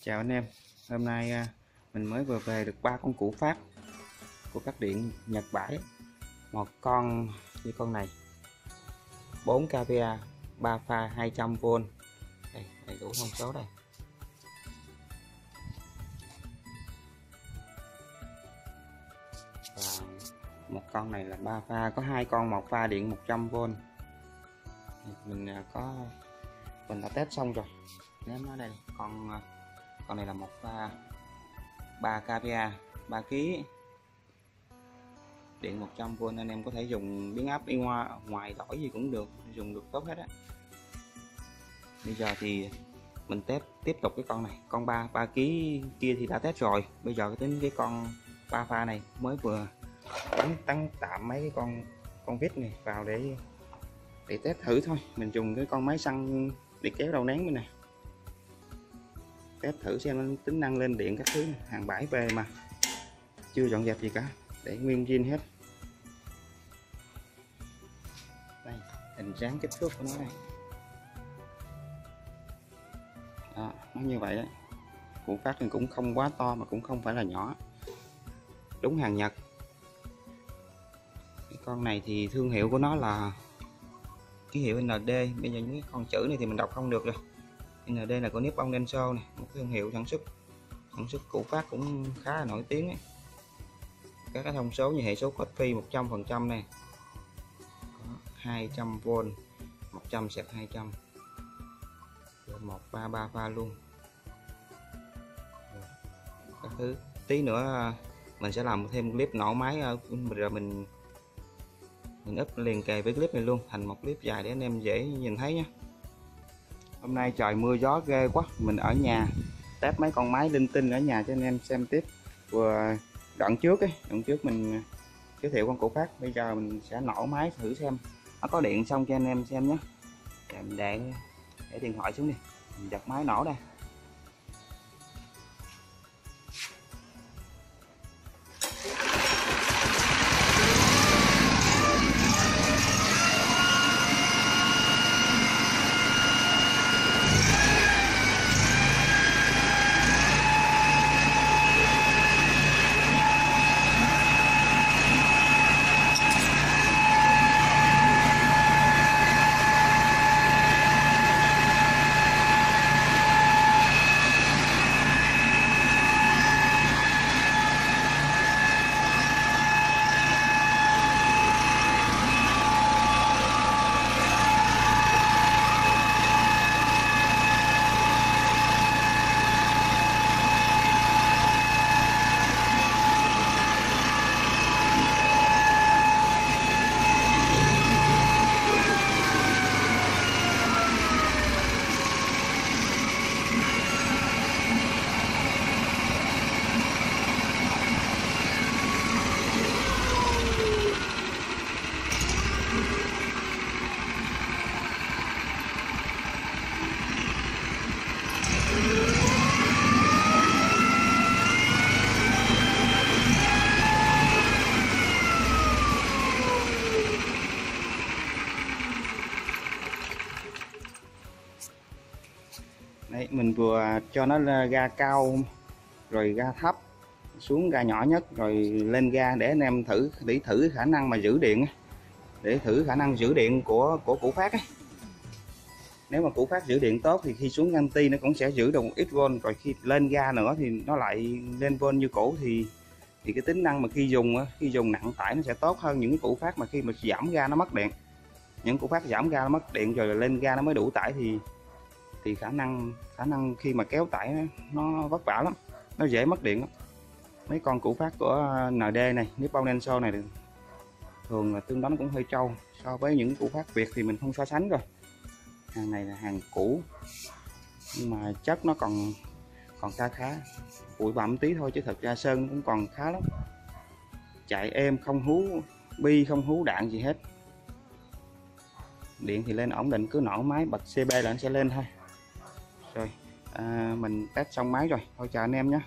Chào anh em, hôm nay à, mình mới vừa về được ba con củ pháp của các điện Nhật Bãi một con như con này. 4 kVA 3 pha 200V đây đầy đủ thông số đây. Và một con này là 3 pha có hai con một pha điện 100V mình à, có mình đã test xong rồi. Ném nó đây. Còn à, con này là một pha 3 kVA 3 kg điện 100V anh em có thể dùng biến áp đi ngoài, ngoài đổi gì cũng được dùng được tốt hết á. Bây giờ thì mình test tiếp tục cái con này. Con 3 3 kg kia thì đã test rồi. Bây giờ tính cái con 3 pha này. Mới vừa tăng tăng tạm mấy cái con con vít này vào để để test thử thôi. Mình dùng cái con máy xăng để kéo đầu nén bên này test thử xem tính năng lên điện các thứ. Này. hàng bãi về mà. Chưa dọn dẹp gì cả. Để nguyên zin hết. Đây hình dáng kích thước của nó đây. Đó, nó như vậy đấy củ phát thì cũng không quá to mà cũng không phải là nhỏ. Đúng hàng Nhật. Cái con này thì thương hiệu của nó là ký hiệu ND bây giờ những con chữ này thì mình đọc không được rồi. ND là có của Nippon Denso này, một thương hiệu sản xuất sản xuất củ phát cũng khá là nổi tiếng ấy. các cái thông số như hệ số cốt phi 100% này 200V 100 sạc 200 133 pha luôn. Các thứ. Tí nữa à, mình sẽ làm thêm clip nổ máy à, rồi mình mình up liền kề với clip này luôn, thành một clip dài để anh em dễ nhìn thấy nhé hôm nay trời mưa gió ghê quá, mình ở nhà test mấy con máy linh tinh ở nhà cho anh em xem tiếp. Vừa đoạn trước ấy, đoạn trước mình à, giới thiệu con cổ phát bây giờ mình sẽ nổ máy thử xem. Nó có điện xong cho anh em xem nhé. Để để điện thoại xuống đi. Mình giật máy nổ đây. Đấy, mình vừa cho nó ga cao rồi ga thấp xuống ga nhỏ nhất rồi lên ga để anh em thử để thử khả năng mà giữ điện để thử khả năng giữ điện của của củ phát ấy nếu mà củ phát giữ điện tốt thì khi xuống anti nó cũng sẽ giữ được một ít volt rồi khi lên ga nữa thì nó lại lên volt như cũ thì thì cái tính năng mà khi dùng khi dùng nặng tải nó sẽ tốt hơn những cái củ phát mà khi mà giảm ga nó mất điện. Những củ phát giảm ga nó mất điện rồi lên ga nó mới đủ tải thì thì khả năng khả năng khi mà kéo tải nó, nó vất vả lắm nó dễ mất điện lắm. Mấy con củ phát của à, ND này Nippon Denso này thường là tương đối nó cũng hơi trâu. So với những củ phát Việt thì mình không so sánh rồi hàng này là hàng cũ. Nhưng mà chất nó còn còn khá khá bụi bặm tí thôi chứ thật ra sơn cũng còn khá lắm. Chạy êm không hú bi không hú đạn gì hết. Điện thì lên ổn định cứ nổ máy bật CB là nó sẽ lên thôi. Rồi à, mình test xong máy rồi. Thôi chào anh em nhé.